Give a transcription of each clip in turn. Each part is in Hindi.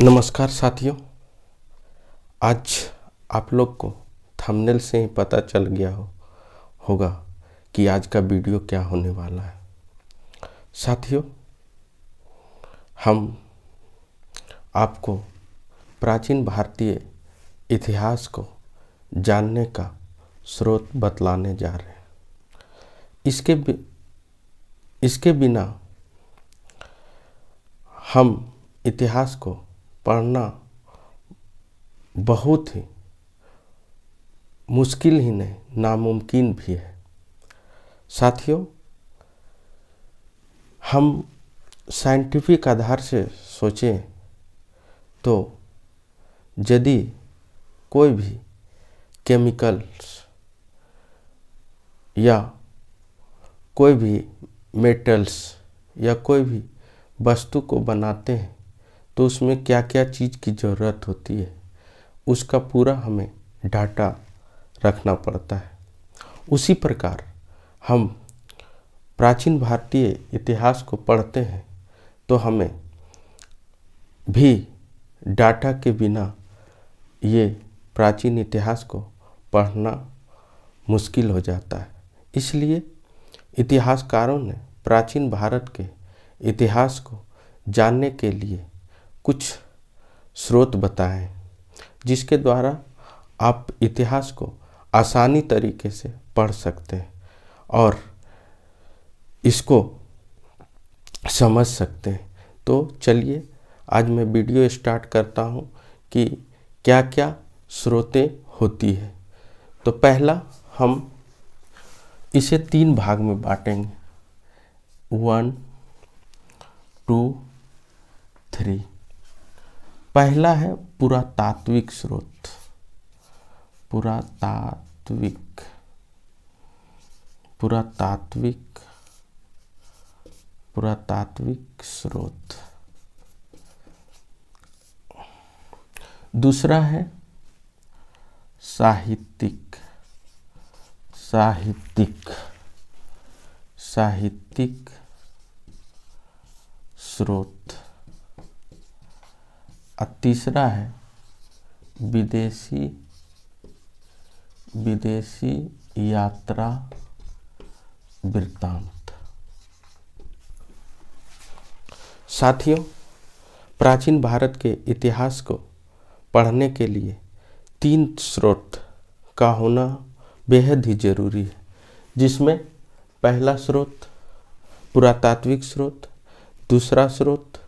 नमस्कार साथियों। आज आप लोग को थंबनेल से ही पता चल गया हो होगा कि आज का वीडियो क्या होने वाला है। साथियों हम आपको प्राचीन भारतीय इतिहास को जानने का स्रोत बतलाने जा रहे हैं। इसके बि, इसके बिना हम इतिहास को पढ़ना बहुत ही मुश्किल ही नहीं, नामुमकिन भी है। साथियों, हम साइंटिफिक आधार से सोचें तो यदि कोई भी केमिकल्स या कोई भी मेटल्स या कोई भी वस्तु को बनाते हैं तो उसमें क्या क्या चीज़ की ज़रूरत होती है, उसका पूरा हमें डाटा रखना पड़ता है। उसी प्रकार हम प्राचीन भारतीय इतिहास को पढ़ते हैं तो हमें भी डाटा के बिना ये प्राचीन इतिहास को पढ़ना मुश्किल हो जाता है। इसलिए इतिहासकारों ने प्राचीन भारत के इतिहास को जानने के लिए कुछ स्रोत बताएँ, जिसके द्वारा आप इतिहास को आसानी तरीके से पढ़ सकते हैं और इसको समझ सकते हैं। तो चलिए, आज मैं वीडियो स्टार्ट करता हूँ कि क्या क्या स्रोतें होती है। तो पहला हम इसे तीन भाग में बांटेंगे। One, two, three. पहला है पुरातात्विक स्रोत। पुरातात्विक। पुरातात्विक। पुरातात्विक स्रोत। दूसरा है साहित्यिक। साहित्यिक। साहित्यिक स्रोत। और तीसरा है विदेशी विदेशी यात्रा वृत्तांत। साथियों, प्राचीन भारत के इतिहास को पढ़ने के लिए तीन स्रोत का होना बेहद ही ज़रूरी है, जिसमें पहला स्रोत पुरातात्विक स्रोत, दूसरा स्रोत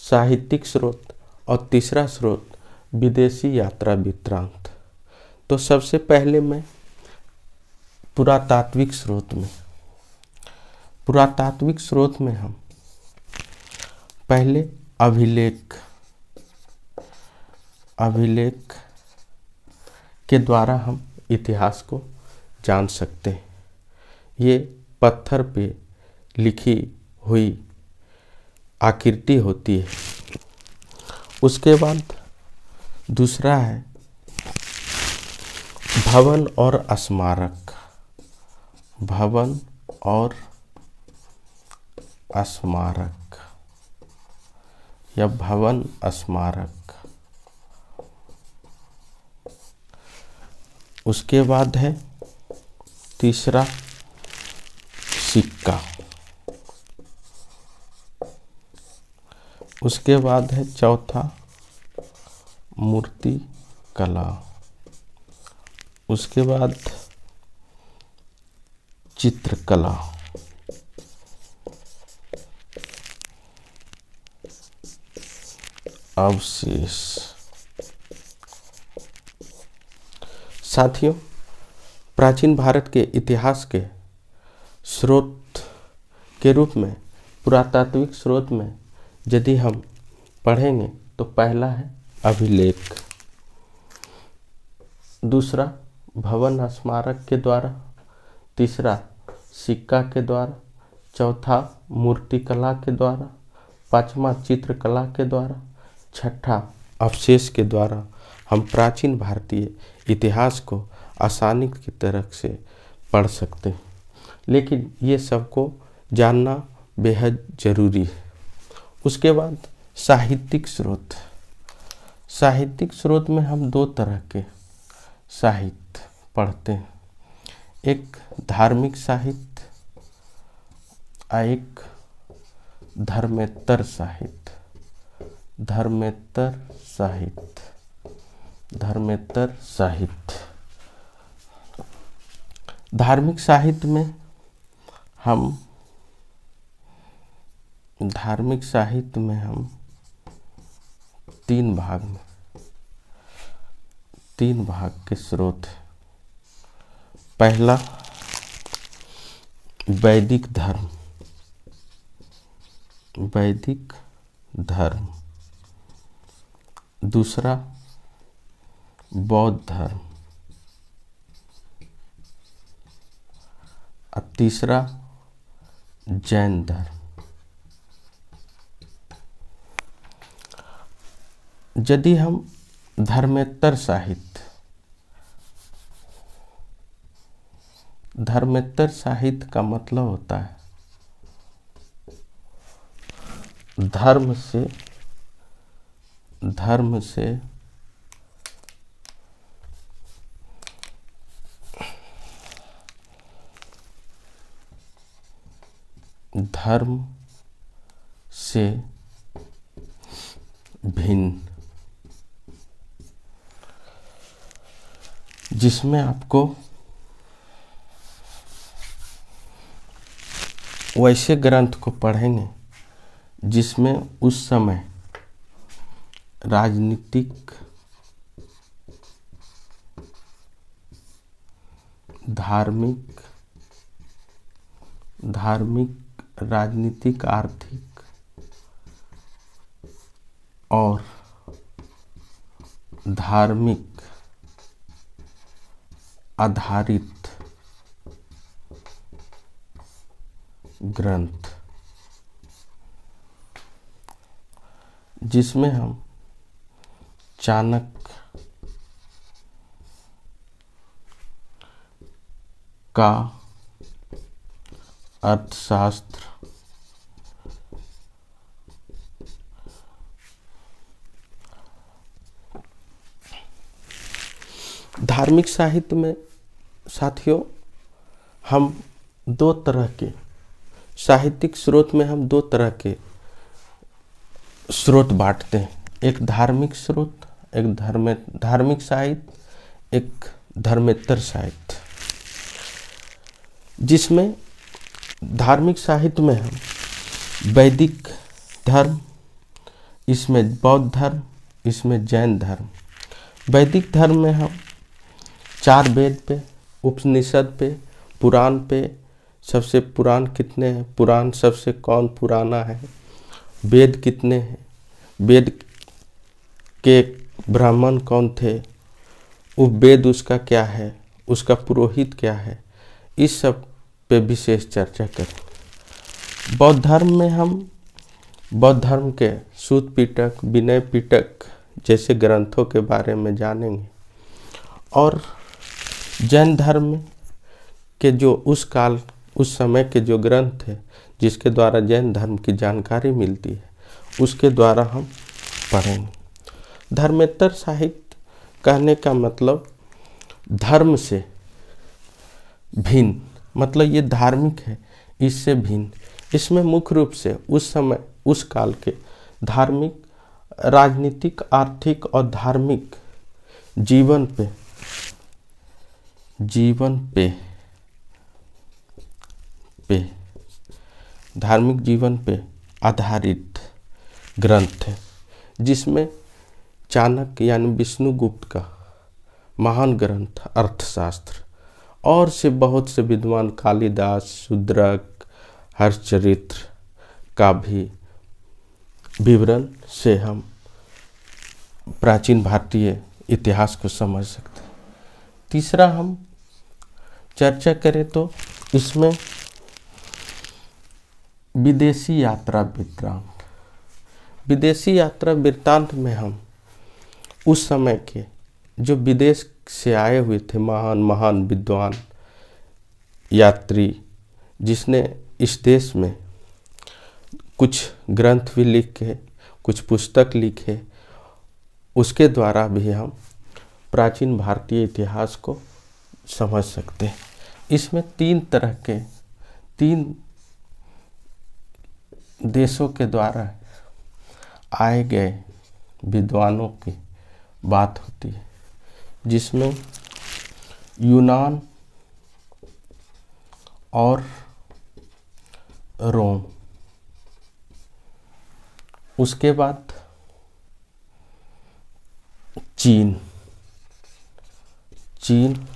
साहित्यिक स्रोत और तीसरा स्रोत, विदेशी यात्रा वृत्तांत तो सबसे पहले मैं पुरातात्विक स्रोत में, पुरातात्विक स्रोत में हम पहले अभिलेख अभिलेख के द्वारा हम इतिहास को जान सकते हैं। ये पत्थर पे लिखी हुई आकृति होती है। उसके बाद दूसरा है भवन और स्मारक। भवन और स्मारक। या भवन, स्मारक। उसके बाद है तीसरा सिक्का। उसके बाद है चौथा मूर्ति कला। उसके बाद चित्रकला। अवशेष। साथियों, प्राचीन भारत के इतिहास के स्रोत के रूप में, पुरातात्विक स्रोत में यदि हम पढ़ेंगे तो पहला है अभिलेख। दूसरा, भवन स्मारक के द्वारा। तीसरा, सिक्का के द्वारा। चौथा मूर्तिकला के द्वारा। पांचवा, चित्रकला के द्वारा। छठा, अवशेष के द्वारा। हम प्राचीन भारतीय इतिहास को आसानी की तरह से पढ़ सकते हैं। लेकिन ये सबको जानना बेहद ज़रूरी है। उसके बाद साहित्यिक स्रोत। साहित्यिक स्रोत में हम दो तरह के साहित्य पढ़ते हैं। एक धार्मिक साहित्य और एक धर्मेतर साहित्य। धर्मेतर साहित्य। धर्मेतर साहित्य। धार्मिक साहित्य में हम धार्मिक साहित्य में हम तीन भाग में, तीन भाग के स्रोत पहला, वैदिक धर्म। वैदिक धर्म। दूसरा, बौद्ध धर्म। और तीसरा, जैन धर्म। यदि हम धर्मेतर साहित्य धर्मेतर साहित्य का मतलब होता है, धर्म से धर्म से धर्म से भिन्न। जिसमें आपको वैसे ग्रंथ को पढ़ेंगे, जिसमें उस समय राजनीतिक धार्मिक धार्मिक राजनीतिक आर्थिक और धार्मिक आधारित ग्रंथ जिसमें हम चाणक्य का अर्थशास्त्र धार्मिक साहित्य में, साथियों, हम दो तरह के साहित्यिक स्रोत में हम दो तरह के स्रोत बांटते हैं। एक धार्मिक स्रोत, एक धर्म, धार्मिक साहित्य, एक धर्मेतर साहित्य। जिसमें धार्मिक साहित्य में हम वैदिक धर्म, इसमें बौद्ध धर्म, इसमें जैन धर्म, वैदिक धर्म में हम चार वेद पे, उपनिषद पे, पुराण पे, सबसे पुराण कितने हैं? पुराण सबसे कौन पुराना है? वेद कितने हैं? वेद के ब्राह्मण कौन थे? वो वेद उसका क्या है? उसका पुरोहित क्या है? इस सब पे विशेष चर्चा करें। बौद्ध धर्म में हम, बौद्ध धर्म के सूत पीटक विनय पीटक जैसे ग्रंथों के बारे में जानेंगे। और जैन धर्म के जो उस काल, उस समय के जो ग्रंथ थे जिसके द्वारा जैन धर्म की जानकारी मिलती है, उसके द्वारा हम पढ़ेंगे। धर्मेतर साहित्य कहने का मतलब धर्म से भिन्न मतलब ये धार्मिक है, इससे भिन्न। इसमें मुख्य रूप से उस समय, उस काल के धार्मिक, राजनीतिक, आर्थिक और धार्मिक जीवन पे जीवन पे पे, धार्मिक जीवन पे आधारित ग्रंथ है, जिसमें चाणक्य यानी विष्णुगुप्त का महान ग्रंथ, अर्थशास्त्र और से बहुत से विद्वान कालिदास, शुद्रक, हरचरित्र का भी विवरण से हम प्राचीन भारतीय इतिहास को समझ सकते हैं। तीसरा हम चर्चा करें तो इसमें विदेशी यात्रा वृत्तांत विदेशी यात्रा वृत्तांत में हम उस समय के जो विदेश से आए हुए थे महान महान विद्वान यात्री जिसने इस देश में कुछ ग्रंथ भी लिखे, कुछ पुस्तक लिखे, उसके द्वारा भी हम प्राचीन भारतीय इतिहास को समझ सकते हैं। इसमें तीन तरह के, तीन देशों के द्वारा आए गए विद्वानों की बात होती है, जिसमें यूनान और रोम। उसके बाद चीन। चीन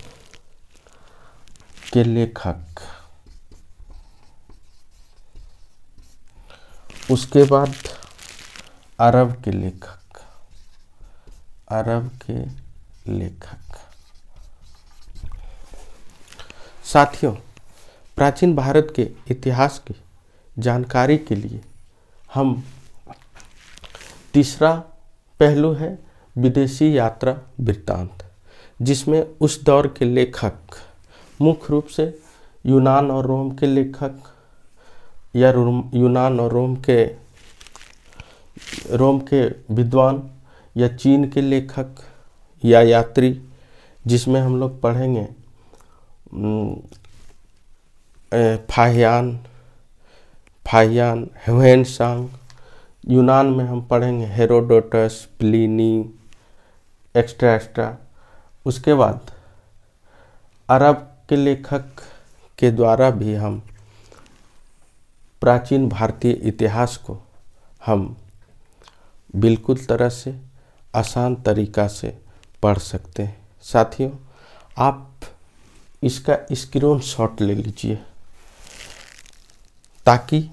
के लेखक। उसके बाद अरब के लेखक। अरब के लेखक। साथियों, प्राचीन भारत के इतिहास की जानकारी के लिए हम तीसरा पहलू है विदेशी यात्रा वृत्तांत, जिसमें उस दौर के लेखक मुख्य रूप से यूनान और रोम के लेखक या यूनान और रोम के रोम के विद्वान या चीन के लेखक या यात्री जिसमें हम लोग पढ़ेंगे फाहियान फाहियान हेवेन सांग, यूनान में हम पढ़ेंगे हेरोडोटस, प्लिनी, एक्स्ट्रा एक्स्ट्रा। उसके बाद अरब के लेखक के द्वारा भी हम प्राचीन भारतीय इतिहास को हम बिल्कुल तरह से आसान तरीका से पढ़ सकते हैं। साथियों, आप इसका स्क्रीन शॉट ले लीजिए ताकि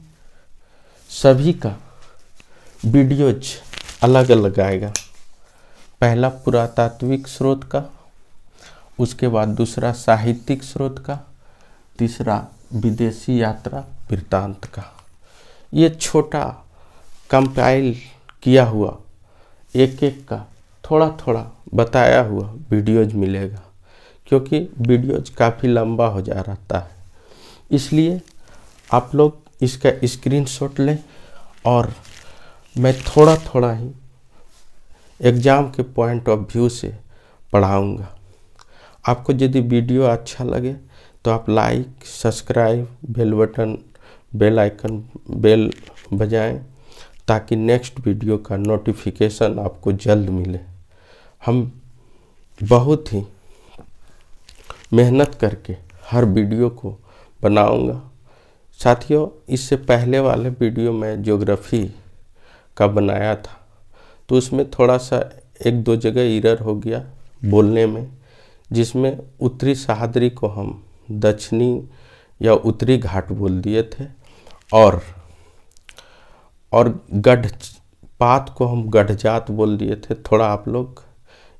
सभी का वीडियोज़ अलग अलग आएगा। पहला पुरातात्विक स्रोत का उसके बाद दूसरा साहित्यिक स्रोत का, तीसरा विदेशी यात्रा वृत्तांत का। ये छोटा कंपाइल किया हुआ एक एक का थोड़ा थोड़ा बताया हुआ वीडियोज़ मिलेगा, क्योंकि वीडियोज़ काफ़ी लंबा हो जा रहता है। इसलिए आप लोग इसका स्क्रीनशॉट लें और मैं थोड़ा थोड़ा ही एग्ज़ाम के पॉइंट ऑफ़ व्यू से पढ़ाऊँगा। आपको यदि वीडियो अच्छा लगे तो आप like subscribe bell button bell icon bell बजाएँ, ताकि नेक्स्ट वीडियो का नोटिफिकेशन आपको जल्द मिले। हम बहुत ही मेहनत करके हर वीडियो को बनाऊँगा। साथियों, इससे पहले वाले वीडियो में ज्योग्राफी का बनाया था तो उसमें थोड़ा सा एक दो जगह इरर हो गया बोलने में। जिसमें उत्तरी सहादरी को हम दक्षिणी या उत्तरी घाट बोल दिए थे, और और गढ़, पात को हम गढ़जात बोल दिए थे। थोड़ा आप लोग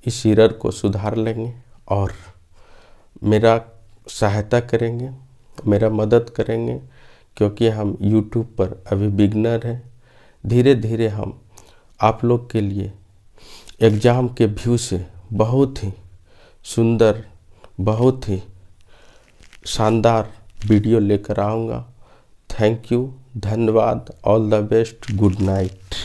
इस इरर को सुधार लेंगे और मेरा सहायता करेंगे, मेरा मदद करेंगे, क्योंकि हम YouTube पर अभी बिगनर हैं। धीरे धीरे हम आप लोग के लिए एग्ज़ाम के व्यू से बहुत ही सुंदर, बहुत ही शानदार वीडियो लेकर आऊँगा। थैंक यू धन्यवाद all the best good night